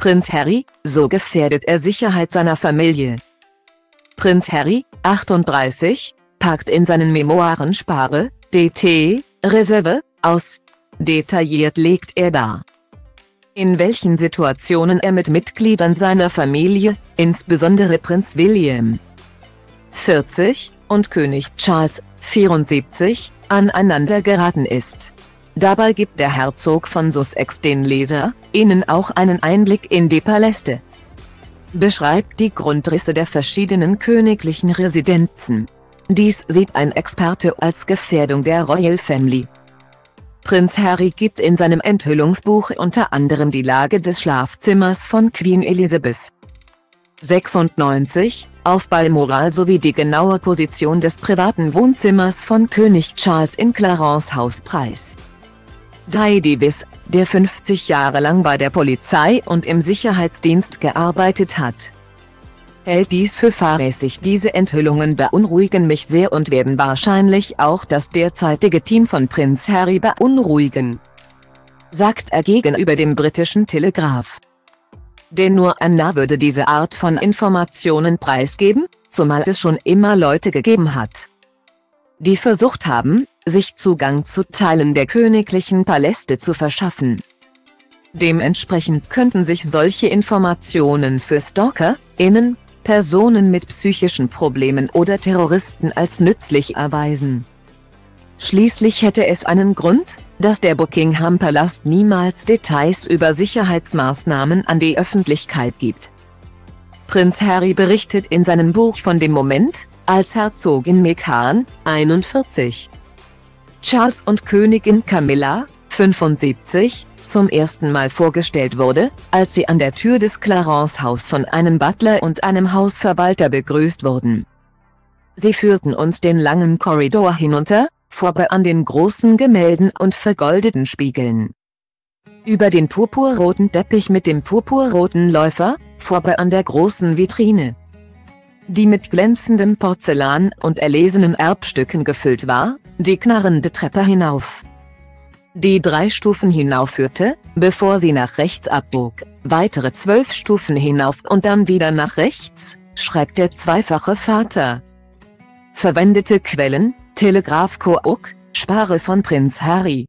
Prinz Harry, so gefährdet er Sicherheit seiner Familie. Prinz Harry, 38, packt in seinen Memoiren Spare, DT, Reserve, aus. Detailliert legt er dar, in welchen Situationen er mit Mitgliedern seiner Familie, insbesondere Prinz William, 40, und König Charles, 74, aneinander geraten ist. Dabei gibt der Herzog von Sussex den Leser, ihnen auch einen Einblick in die Paläste. Beschreibt die Grundrisse der verschiedenen königlichen Residenzen. Dies sieht ein Experte als Gefährdung der Royal Family. Prinz Harry gibt in seinem Enthüllungsbuch unter anderem die Lage des Schlafzimmers von Queen Elizabeth 96, auf Balmoral sowie die genaue Position des privaten Wohnzimmers von König Charles in Clarence Haus preis. Guy Davis, der 50 Jahre lang bei der Polizei und im Sicherheitsdienst gearbeitet hat, hält dies für fahrlässig. Diese Enthüllungen beunruhigen mich sehr und werden wahrscheinlich auch das derzeitige Team von Prinz Harry beunruhigen. Sagt er gegenüber dem britischen Telegraph. Denn nur Anna würde diese Art von Informationen preisgeben, zumal es schon immer Leute gegeben hat, die versucht haben, sich Zugang zu Teilen der königlichen Paläste zu verschaffen. Dementsprechend könnten sich solche Informationen für Stalker, innen, Personen mit psychischen Problemen oder Terroristen als nützlich erweisen. Schließlich hätte es einen Grund, dass der Buckingham Palast niemals Details über Sicherheitsmaßnahmen an die Öffentlichkeit gibt. Prinz Harry berichtet in seinem Buch von dem Moment, als Herzogin Meghan, 41, Charles und Königin Camilla, 75, zum ersten Mal vorgestellt wurde, als sie an der Tür des Clarence-Haus von einem Butler und einem Hausverwalter begrüßt wurden. Sie führten uns den langen Korridor hinunter, vorbei an den großen Gemälden und vergoldeten Spiegeln. Über den purpurroten Teppich mit dem purpurroten Läufer, vorbei an der großen Vitrine, die mit glänzendem Porzellan und erlesenen Erbstücken gefüllt war, die knarrende Treppe hinauf. Die drei Stufen hinaufführte, bevor sie nach rechts abbog, weitere zwölf Stufen hinauf und dann wieder nach rechts, schreibt der zweifache Vater. Verwendete Quellen, Telegraph Cook, Spare von Prinz Harry